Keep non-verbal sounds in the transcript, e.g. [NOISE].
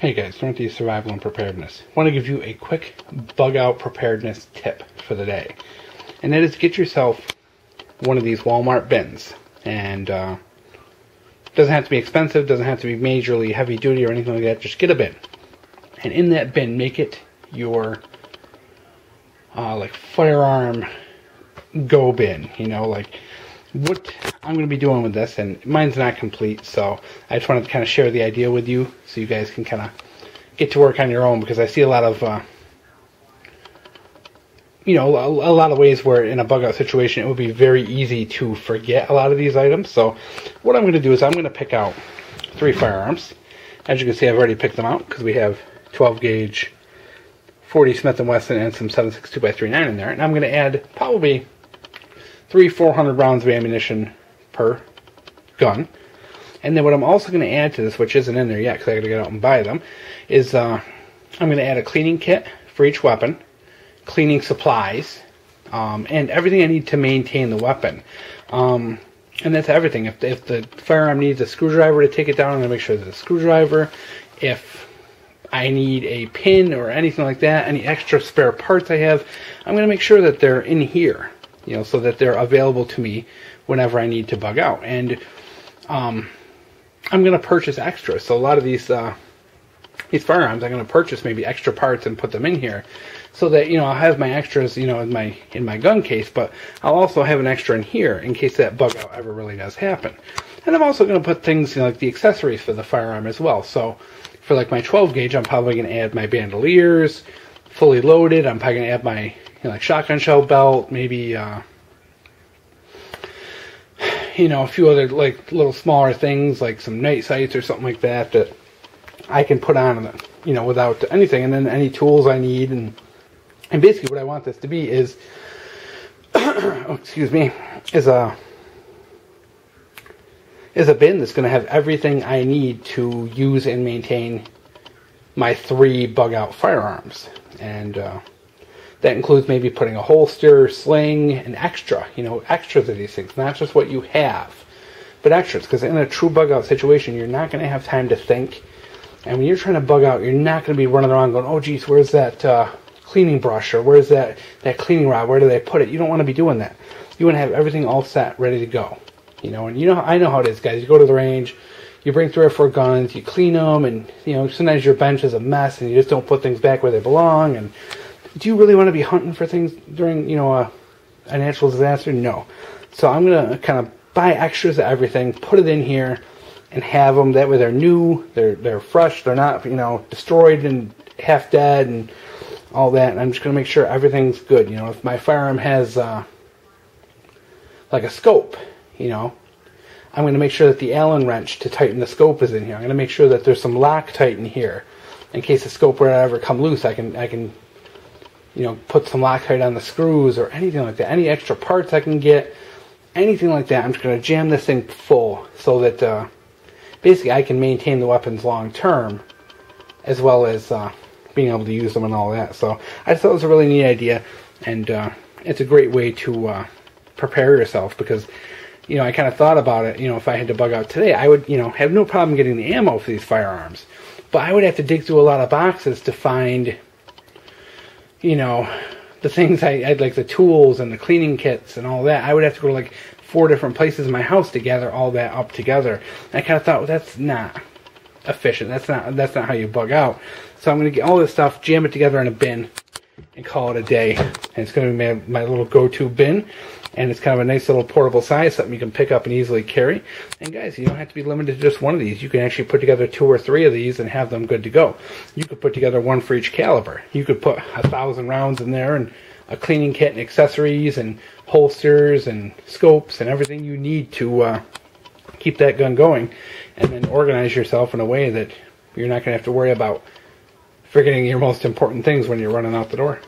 Hey guys, Dorothy Survival and Preparedness. I want to give you a quick bug out preparedness tip for the day. And that is get yourself one of these Walmart bins. And uh, doesn't have to be expensive, doesn't have to be majorly heavy duty or anything like that. Just get a bin. And in that bin, make it your uh, like firearm go bin. You know, like what I'm going to be doing with this, and mine's not complete, so I just wanted to kind of share the idea with you so you guys can kind of get to work on your own because I see a lot of, uh, you know, a, a, lot of ways where in a bug out situation it would be very easy to forget a lot of these items. So what I'm going to do is I'm going to pick out three firearms. As you can see, I've already picked them out because we have 12 gauge 40 Smith & Wesson and some 7.62x39 in there, and I'm going to add probably three 400 rounds of ammunition per gun. And then what I'm also going to add to this, which isn't in there yet because I got to get out and buy them, is uh, I'm going to add a cleaning kit for each weapon, cleaning supplies, um, and everything I need to maintain the weapon. Um, and that's everything. If, if the firearm needs a screwdriver to take it down, I'm going to make sure there's a screwdriver. If I need a pin or anything like that, any extra spare parts I have, I'm going to make sure that they're in here you know, so that they're available to me whenever I need to bug out. And um, I'm going to purchase extras. So a lot of these uh, these firearms, I'm going to purchase maybe extra parts and put them in here, so that you know I'll have my extras, you know, in my in my gun case. But I'll also have an extra in here in case that bug out ever really does happen. And I'm also going to put things you know, like the accessories for the firearm as well. So for like my 12 gauge, I'm probably going to add my bandoliers, fully loaded. I'm probably going to add my you know, like shotgun shell belt, maybe uh, you know a few other like little smaller things like some night sights or something like that that I can put on you know without anything, and then any tools I need and and basically what I want this to be is [COUGHS] oh, excuse me is a is a bin that's going to have everything I need to use and maintain my three bug out firearms and. Uh, that includes maybe putting a holster, sling, and extra, you know, extras of these things, not just what you have, but extras. Because in a true bug out situation, you're not going to have time to think. And when you're trying to bug out, you're not going to be running around going, oh, geez, where's that uh, cleaning brush or where's that, that cleaning rod? Where do they put it? You don't want to be doing that. You want to have everything all set, ready to go. You know, and you know, I know how it is, guys. You go to the range, you bring three or four guns, you clean them, and you know, sometimes your bench is a mess, and you just don't put things back where they belong, and do you really want to be hunting for things during, you know, a, a natural disaster? No. So I'm going to kind of buy extras of everything, put it in here, and have them. That way they're new, they're, they're fresh, they're not, you know, destroyed and half dead and all that. And I'm just going to make sure everything's good. You know, if my firearm has, uh, like a scope, you know, I'm going to make sure that the Allen wrench to tighten the scope is in here. I'm going to make sure that there's some Loctite in here in case the scope were to ever come loose. I can I can you know, put some Loctite on the screws or anything like that. Any extra parts I can get, anything like that. I'm just going to jam this thing full so that uh, basically I can maintain the weapons long term as well as uh, being able to use them and all that. So I just thought it was a really neat idea and uh, it's a great way to uh, prepare yourself because you know, I kind of thought about it, you know, if I had to bug out today, I would, you know, have no problem getting the ammo for these firearms. But I would have to dig through a lot of boxes to find you know, the things I, I'd like the tools and the cleaning kits and all that, I would have to go to like four different places in my house to gather all that up together. And I kind of thought, well, that's not efficient. That's not that's not how you bug out. So I'm going to get all this stuff, jam it together in a bin, and call it a day. And it's going to be my, my little go-to bin and it's kind of a nice little portable size, something you can pick up and easily carry. And guys, you don't have to be limited to just one of these. You can actually put together two or three of these and have them good to go. You could put together one for each caliber. You could put a thousand rounds in there and a cleaning kit and accessories and holsters and scopes and everything you need to uh, keep that gun going. And then organize yourself in a way that you're not going to have to worry about forgetting your most important things when you're running out the door.